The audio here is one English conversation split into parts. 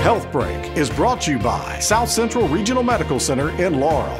Health Break is brought to you by South Central Regional Medical Center in Laurel.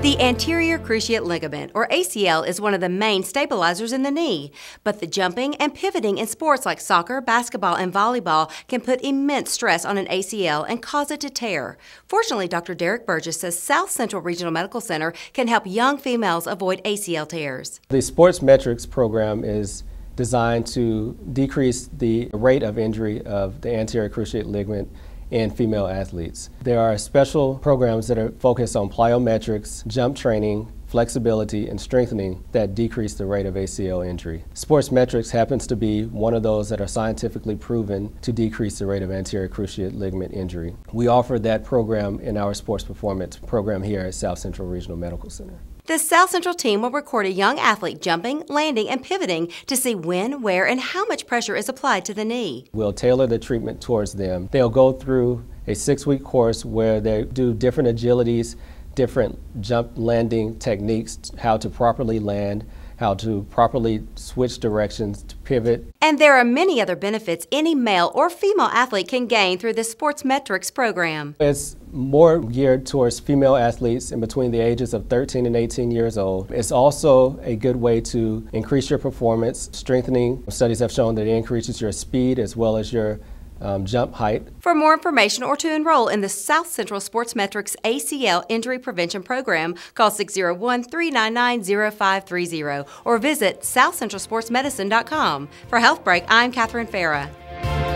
The anterior cruciate ligament, or ACL, is one of the main stabilizers in the knee. But the jumping and pivoting in sports like soccer, basketball, and volleyball can put immense stress on an ACL and cause it to tear. Fortunately, Dr. Derek Burgess says South Central Regional Medical Center can help young females avoid ACL tears. The Sports Metrics program is designed to decrease the rate of injury of the anterior cruciate ligament in female athletes. There are special programs that are focused on plyometrics, jump training, flexibility, and strengthening that decrease the rate of ACL injury. Sports metrics happens to be one of those that are scientifically proven to decrease the rate of anterior cruciate ligament injury. We offer that program in our sports performance program here at South Central Regional Medical Center. The South Central team will record a young athlete jumping, landing, and pivoting to see when, where, and how much pressure is applied to the knee. We'll tailor the treatment towards them. They'll go through a six week course where they do different agilities, different jump landing techniques, how to properly land, how to properly switch directions to pivot. And there are many other benefits any male or female athlete can gain through the Sports Metrics program. It's more geared towards female athletes in between the ages of 13 and 18 years old. It's also a good way to increase your performance. Strengthening studies have shown that it increases your speed as well as your um, jump height. For more information or to enroll in the South Central Sports Metrics ACL Injury Prevention Program, call 601 399 0530 or visit southcentralsportsmedicine.com. For Health Break, I'm Catherine Farah.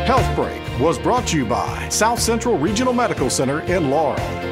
Health Break was brought to you by South Central Regional Medical Center in Laurel.